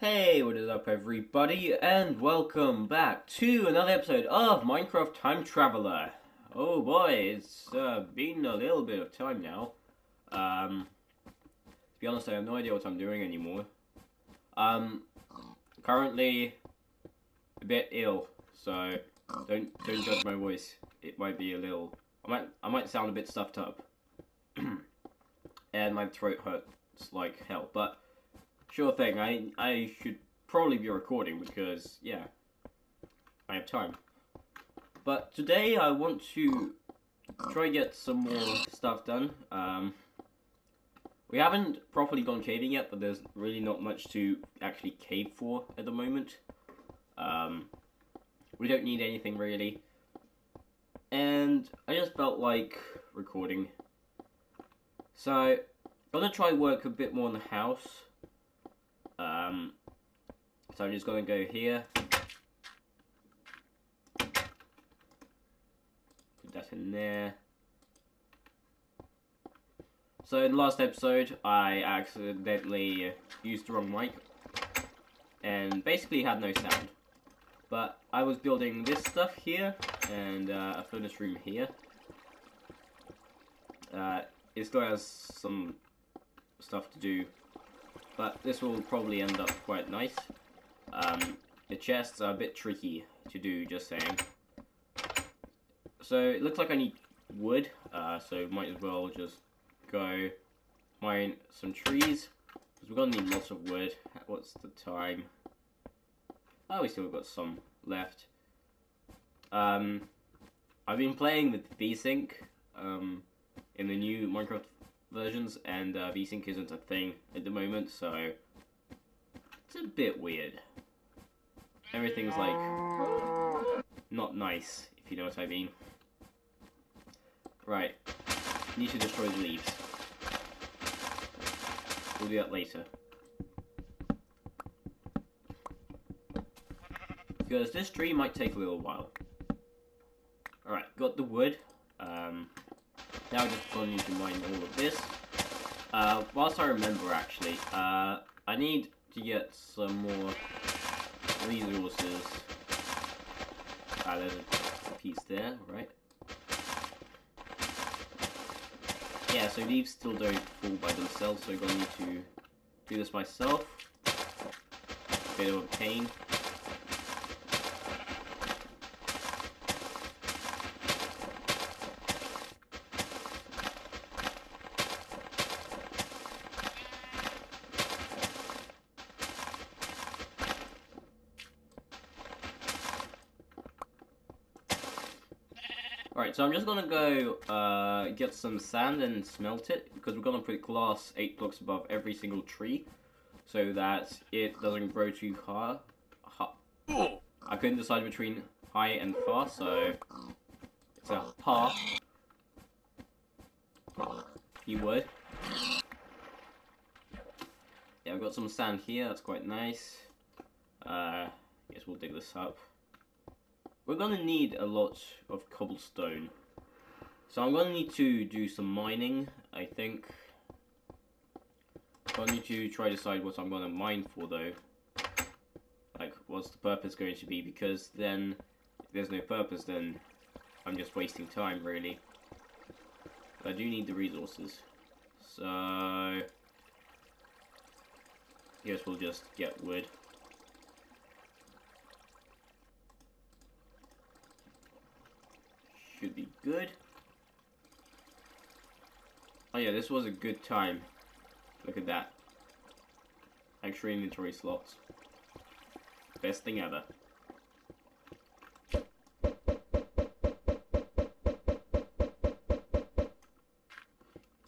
Hey, what is up everybody, and welcome back to another episode of Minecraft Time Traveler. Oh boy, it's uh, been a little bit of time now. Um, to be honest, I have no idea what I'm doing anymore. Um, currently a bit ill, so don't don't judge my voice. It might be a little. I might I might sound a bit stuffed up, and my throat hurts like hell. But sure thing. I I should probably be recording because yeah, I have time. But today I want to try get some more stuff done. Um, we haven't properly gone caving yet, but there's really not much to actually cave for at the moment. Um, we don't need anything really. And I just felt like recording. So, I'm gonna try work a bit more in the house. Um, so I'm just gonna go here. Put that in there. So in the last episode, I accidentally used the wrong mic. And basically had no sound. But I was building this stuff here, and uh, a furnace room here. Uh, it still has some stuff to do, but this will probably end up quite nice. Um, the chests are a bit tricky to do, just saying. So it looks like I need wood, uh, so might as well just go mine some trees, because we're going to need lots of wood. What's the time? Oh, we still got some left. Um, I've been playing with VSync um, in the new Minecraft versions, and uh, VSync isn't a thing at the moment, so it's a bit weird. Everything's like not nice, if you know what I mean. Right, need to destroy the leaves. We'll do that later. Because this tree might take a little while. Alright, got the wood. Um, now just gonna need to mine all of this. Uh, whilst I remember actually, uh, I need to get some more resources. Ah, there's a piece there, right? Yeah, so leaves still don't fall by themselves, so I'm going to to do this myself. Bit of a pain. Alright, so I'm just gonna go uh, get some sand and smelt it, because we're gonna put glass 8 blocks above every single tree, so that it doesn't grow too high. I couldn't decide between high and far, so it's a ha. You would. Yeah, I've got some sand here, that's quite nice. Uh, guess we'll dig this up. We're gonna need a lot of cobblestone. So I'm gonna need to do some mining, I think. I need to try to decide what I'm gonna mine for though. Like, what's the purpose going to be? Because then, if there's no purpose, then I'm just wasting time, really. But I do need the resources. So... I guess we'll just get wood. Should be good. Oh yeah, this was a good time. Look at that. Extra inventory slots. Best thing ever.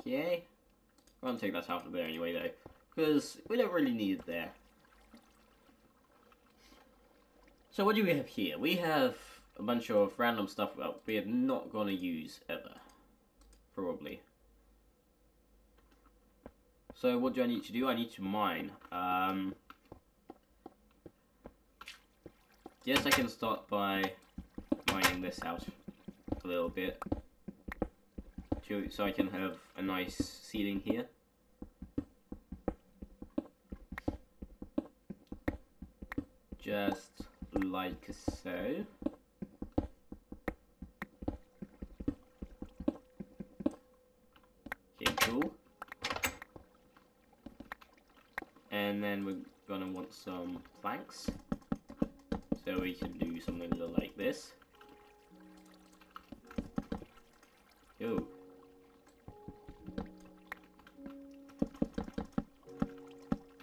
Okay. I'm gonna take that out of there anyway though. Because we don't really need it there. So what do we have here? We have a bunch of random stuff that we are not to use ever. Probably. So what do I need to do? I need to mine. Um, yes, I can start by mining this out a little bit. To, so I can have a nice ceiling here. just like so. Okay, cool. And then we're gonna want some planks. So we can do something like this. Ooh.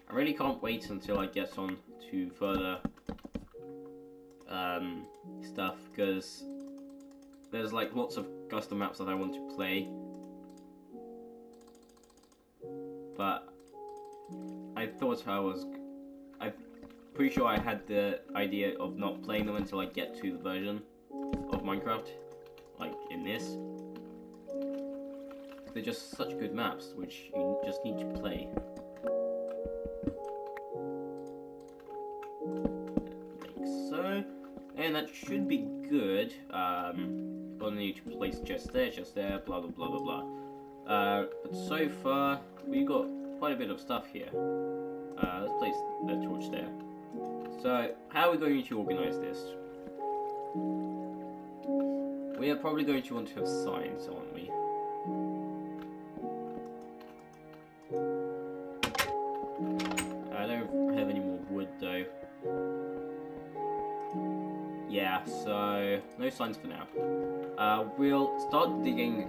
I really can't wait until I get on to further um, stuff because there's like lots of custom maps that I want to play but I thought I was I'm pretty sure I had the idea of not playing them until I get to the version of Minecraft like in this they're just such good maps which you just need to play Like so. and that should be good. Um, gonna need to place just there, just there, blah blah blah blah blah. Uh, but so far, we got quite a bit of stuff here. Place the torch there. So, how are we going to organize this? We are probably going to want to have signs, aren't we? I don't have any more wood though. Yeah, so no signs for now. Uh, we'll start digging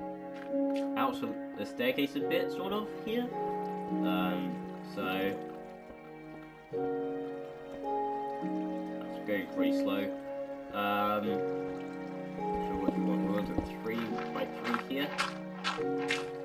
out the staircase a bit, sort of, here. Um, so... pretty slow. Um, what we want? We want a 3 by 3 here.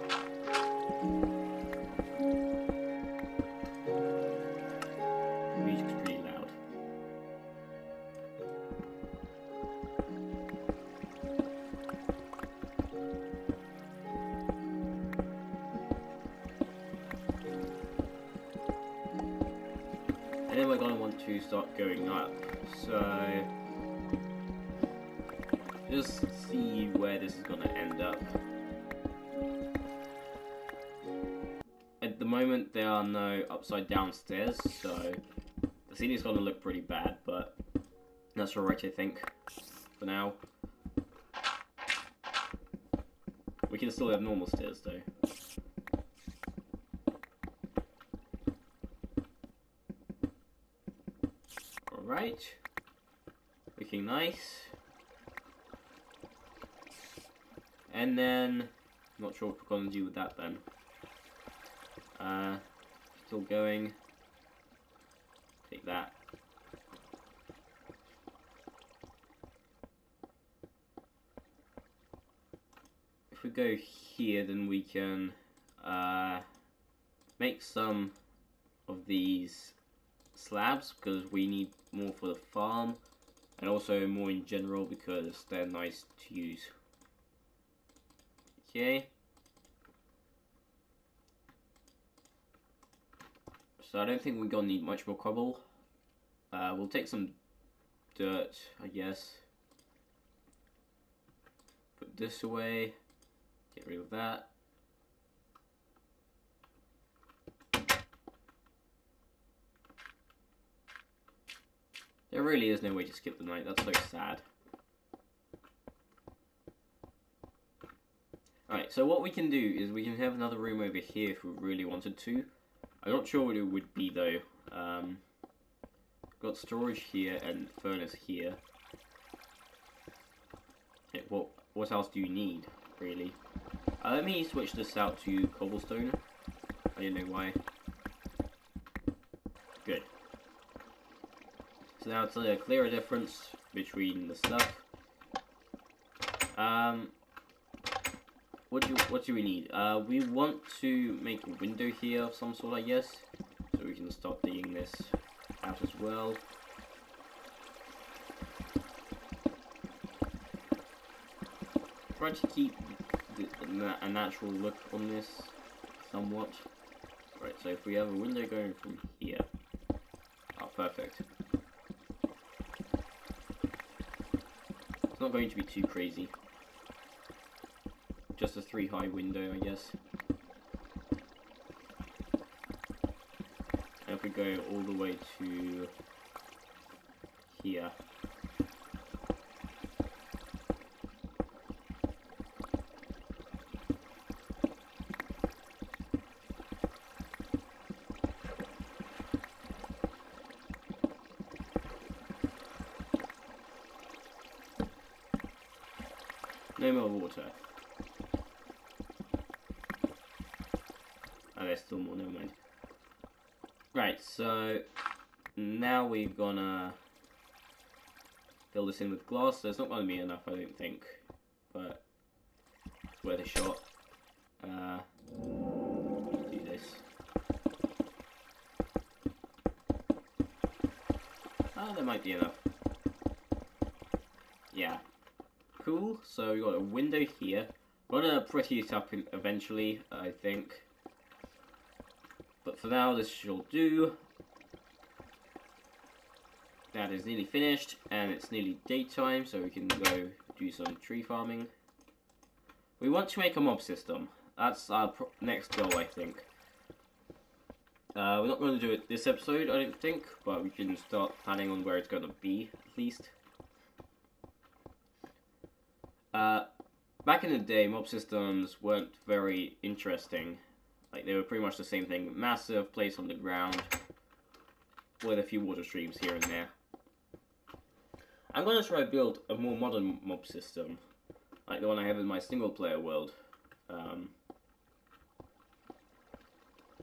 Just see where this is going to end up. At the moment, there are no upside down stairs, so the ceiling is going to look pretty bad, but that's alright, I think, for now. We can still have normal stairs, though. Alright. Looking nice. And then, not sure what we're going to do with that then. Uh, still going. Take that. If we go here, then we can uh, make some of these slabs because we need more for the farm and also more in general because they're nice to use. Okay. So I don't think we're gonna need much more cobble. Uh, we'll take some dirt, I guess. Put this away. Get rid of that. There really is no way to skip the night, that's so sad. Alright, so what we can do is we can have another room over here if we really wanted to. I'm not sure what it would be though. Um, got storage here and furnace here. What, what else do you need, really? Uh, let me switch this out to cobblestone. I don't know why. Good. So now it's a clearer difference between the stuff. Um, what do what do we need? Uh, we want to make a window here of some sort, I guess, so we can start digging this out as well. Try to keep the, the, a natural look on this somewhat. Right, so if we have a window going from here, oh, perfect. It's not going to be too crazy. Just a three high window, I guess. If we go all the way to here. No more water. Oh, there's still more, never mind. Right, so now we're gonna fill this in with glass. There's not gonna be enough, I don't think, but it's worth a shot. Uh, do this. Oh, there might be enough. Yeah. Cool, so we got a window here. We're gonna pretty it up eventually, I think. But for now, this shall do. That is nearly finished, and it's nearly daytime, so we can go do some tree farming. We want to make a mob system. That's our next goal, I think. Uh, we're not going to do it this episode, I don't think, but we can start planning on where it's going to be, at least. Uh, back in the day, mob systems weren't very interesting. Like, they were pretty much the same thing. Massive place on the ground, with a few water streams here and there. I'm going to try to build a more modern mob system, like the one I have in my single-player world. Um,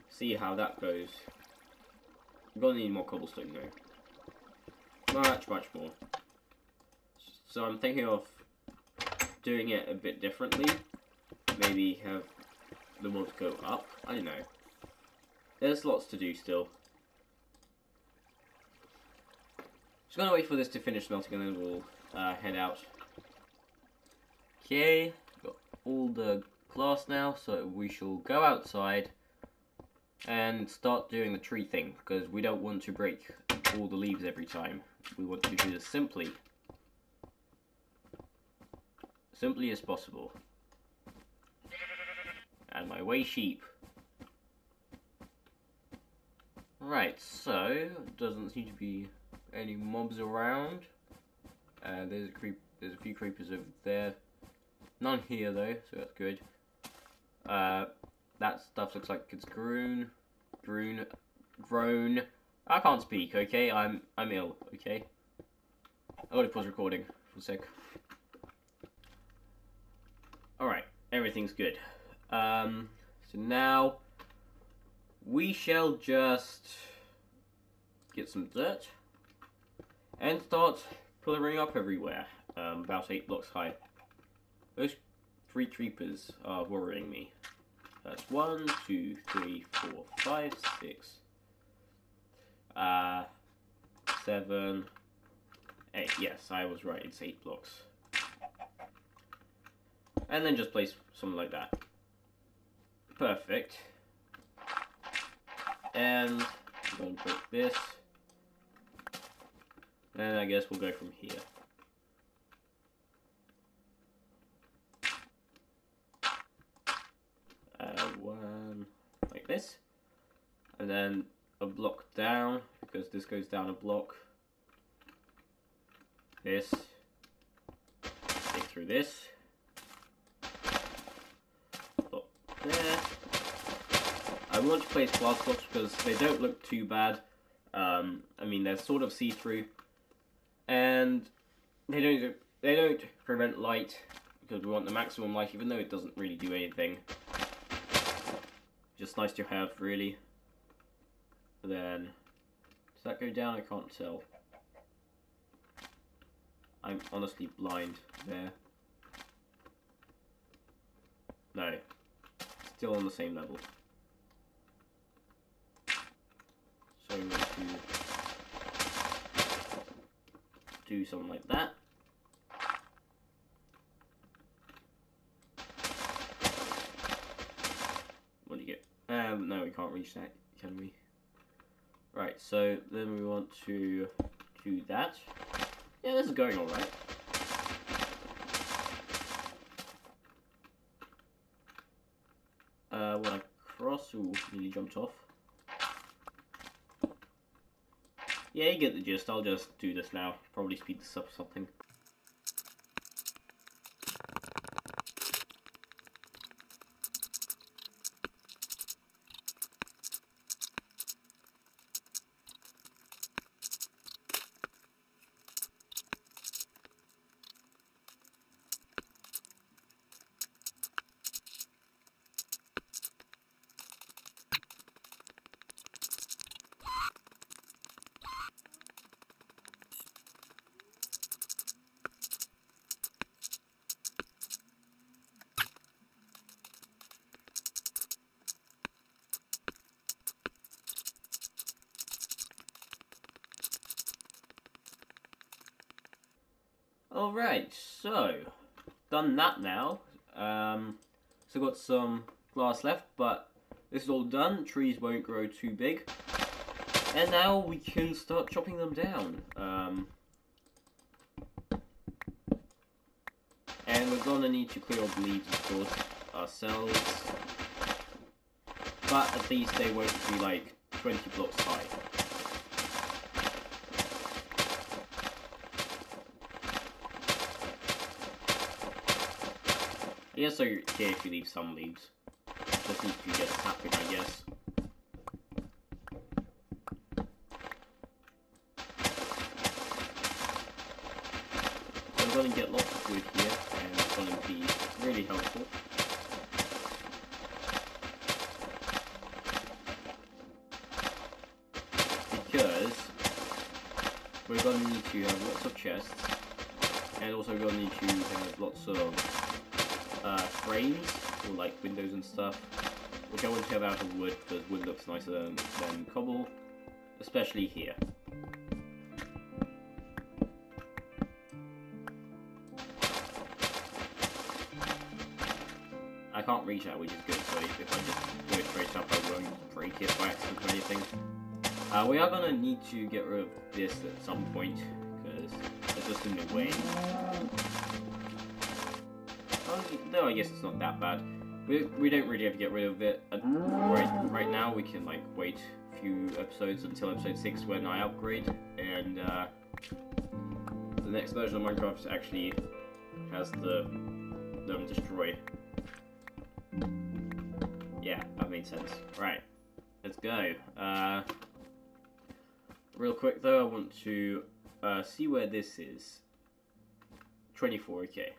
see how that goes. I'm going to need more cobblestone, though. Much, much more. So I'm thinking of doing it a bit differently. Maybe have the mobs go up. I don't know. There's lots to do still. Just gonna wait for this to finish melting and then we'll uh, head out. Okay, got all the glass now, so we shall go outside and start doing the tree thing because we don't want to break all the leaves every time. We want to do this simply simply as possible. And my way sheep. Right, so doesn't seem to be any mobs around. Uh, there's a creep. There's a few creepers over there. None here though, so that's good. Uh, that stuff looks like it's grown, grown, grown. I can't speak. Okay, I'm I'm ill. Okay. I gotta pause recording for a sec. Alright, everything's good. Um, so now we shall just get some dirt and start pillaring up everywhere, um, about 8 blocks high. Those three creepers are worrying me. That's one, two, three, four, five, six, uh, seven, eight. Yes, I was right, it's 8 blocks. And then just place something like that. Perfect. And I'm going to put this. And I guess we'll go from here. Uh, one like this. And then a block down, because this goes down a block. This. Through this. There. I want to place glass blocks because they don't look too bad. Um, I mean, they're sort of see-through, and they don't they don't prevent light because we want the maximum light, even though it doesn't really do anything. Just nice to have, really. Then, does that go down? I can't tell. I'm honestly blind there. No, still on the same level. So I'm going to do something like that. What do you get? Um, no, we can't reach that, can we? Right, so then we want to do that. Yeah, this is going alright. Uh, when Cross, ooh, nearly jumped off. Yeah, you get the gist. I'll just do this now. Probably speed this up or something. Alright, so, done that now. Um, still got some glass left, but this is all done. Trees won't grow too big. And now we can start chopping them down. Um, and we're gonna need to clear the leaves, of course, ourselves. But at least they won't be like 20 blocks high. I guess I okay if you leave some leaves. Just need to get tapping, I guess. I'm going to get lots of wood here, and it's going to be really helpful. Because we're going to need to have lots of chests, and also we're going to need to have lots of uh, frames or like windows and stuff, which I want to have out of wood because wood looks nicer than, than cobble, especially here. I can't reach that, which is good, so if I just go straight up, I won't break it by accident or anything. Uh, we are going to need to get rid of this at some point, because it's just in the way no, I guess it's not that bad. We, we don't really have to get rid of it right right now. We can like wait a few episodes until episode six when I upgrade, and uh, the next version of Minecraft actually has the them destroy. Yeah, that made sense. Right, let's go. Uh, real quick though, I want to uh, see where this is. 24, okay.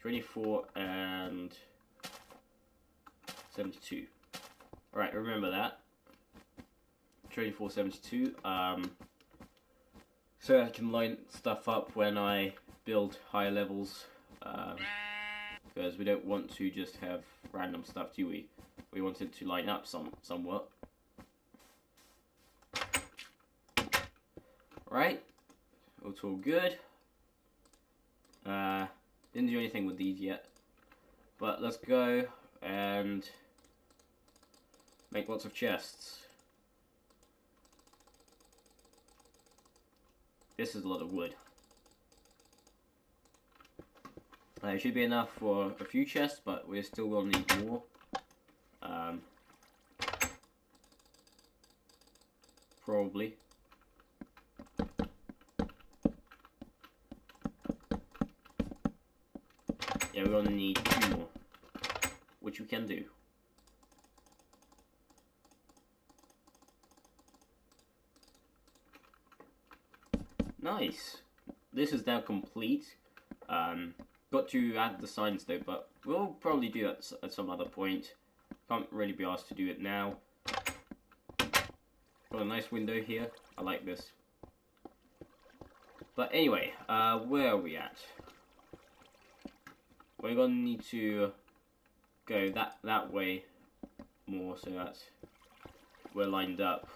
24 and 72. Alright, remember that. 24, 72. Um, so I can line stuff up when I build higher levels. Um, because we don't want to just have random stuff, do we? We want it to line up some somewhat. Right, it's all good. Uh, didn't do anything with these yet. But let's go and make lots of chests. This is a lot of wood. Uh, it should be enough for a few chests, but we're still will need more. Um, probably. We're gonna need two more, which we can do. Nice. This is now complete. Um, got to add the signs though, but we'll probably do that at some other point. Can't really be asked to do it now. Got a nice window here. I like this. But anyway, uh, where are we at? We're going to need to go that that way more so that we're lined up.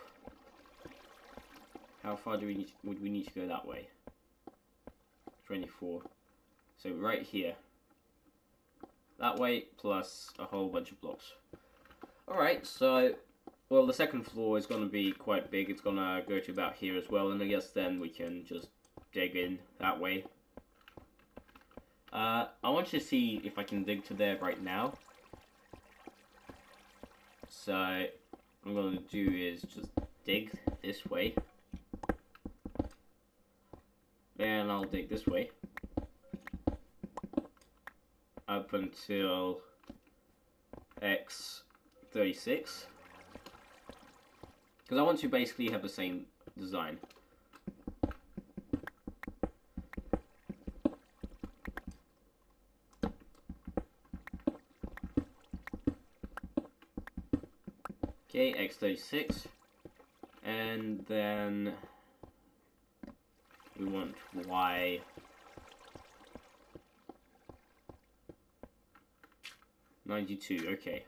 How far do we need would we need to go that way? 24. So right here. That way plus a whole bunch of blocks. Alright, so well the second floor is going to be quite big. It's going to go to about here as well and I guess then we can just dig in that way uh, I want to see if I can dig to there right now. So, what I'm going to do is just dig this way. and I'll dig this way up until x36 because I want to basically have the same design. Okay, x36 and then we want y ninety-two. Okay.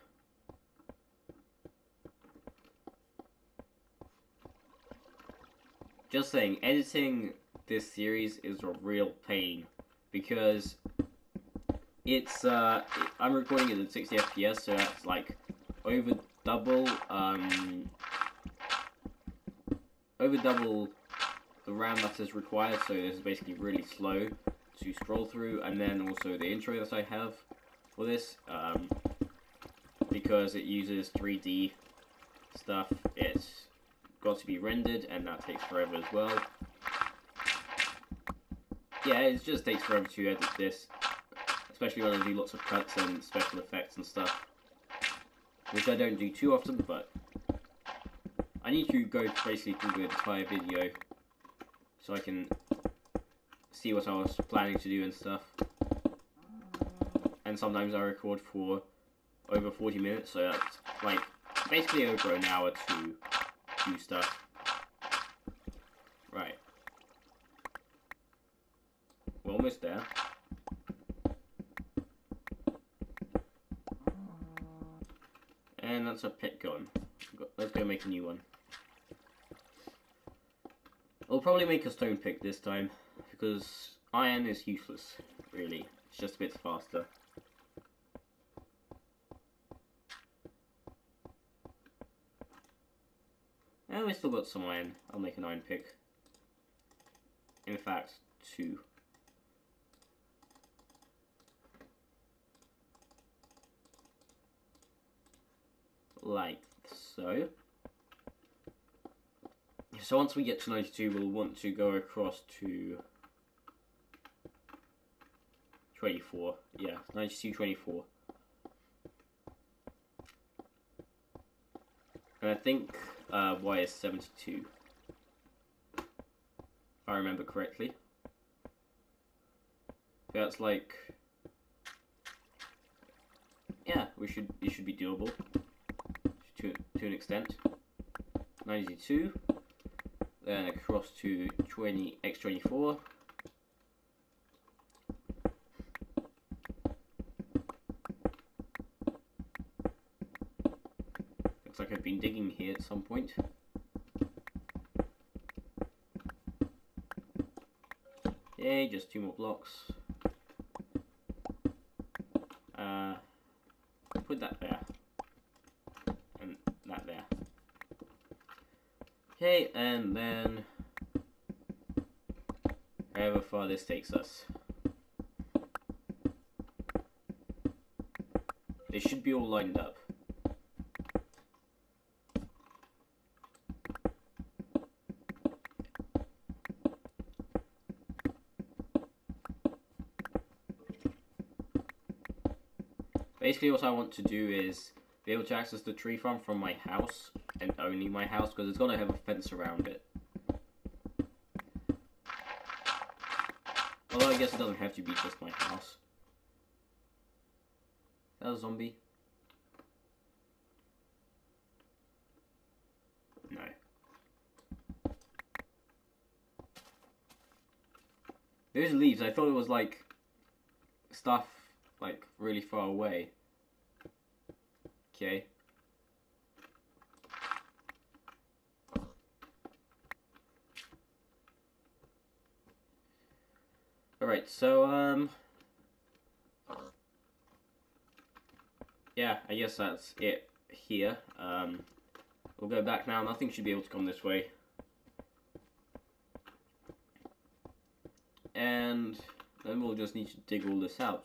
Just saying, editing this series is a real pain because it's uh I'm recording it at 60 FPS, so that's like over double um over double the RAM that is required, so this is basically really slow to scroll through, and then also the intro that I have for this, um, because it uses 3D stuff, it's got to be rendered, and that takes forever as well. Yeah, it just takes forever to edit this, especially when I do lots of cuts and special effects and stuff, which I don't do too often, but I need to go basically through the entire video so I can see what I was planning to do and stuff. And sometimes I record for over 40 minutes, so that's like basically over an hour to do stuff. Right. We're almost there. That's a pit gone. Let's go make a new one. I'll probably make a stone pick this time, because iron is useless, really. It's just a bit faster. And we still got some iron. I'll make an iron pick. In fact, two. Like so. So once we get to 92, we'll want to go across to 24. Yeah, 92, 24. And I think uh, Y is 72. If I remember correctly. That's like... Yeah, we should it should be doable to, an extent. 92 then across to 20 x24 looks like I've been digging here at some point. Yay just two more blocks uh, put that there Okay, and then however far this takes us. They should be all lined up. Basically what I want to do is be able to access the tree farm from my house and only my house because it's going to have a fence around it. Although I guess it doesn't have to be just my house. Is that a zombie? No. Those leaves, I thought it was like stuff like really far away. Okay. Alright, so, um... Yeah, I guess that's it here. Um, we'll go back now. Nothing should be able to come this way. And then we'll just need to dig all this out.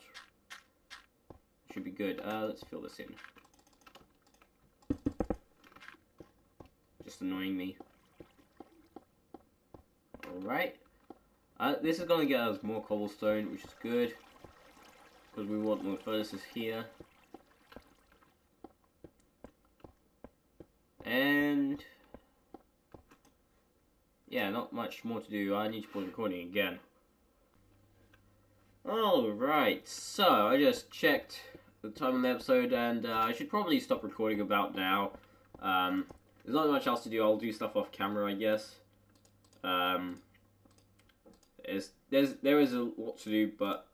Should be good. Uh, let's fill this in. Just annoying me. Alright. Uh, this is going to get us more cobblestone, which is good. Because we want more furnaces here. And... Yeah, not much more to do. I need to put recording again. Alright, so I just checked the time of the episode and uh, I should probably stop recording about now. Um, there's not much else to do. I'll do stuff off camera, I guess. Um, there's, there's, there is a lot to do, but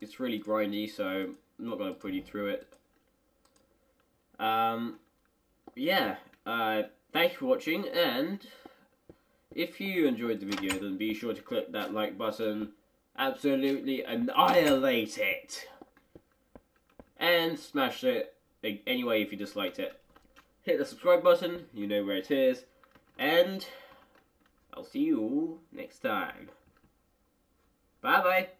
it's really grindy, so I'm not going to put you through it. Um, yeah, uh, thank you for watching, and if you enjoyed the video, then be sure to click that like button, absolutely annihilate it, and smash it anyway if you disliked it. Hit the subscribe button, you know where it is, and I'll see you all next time. Bye bye.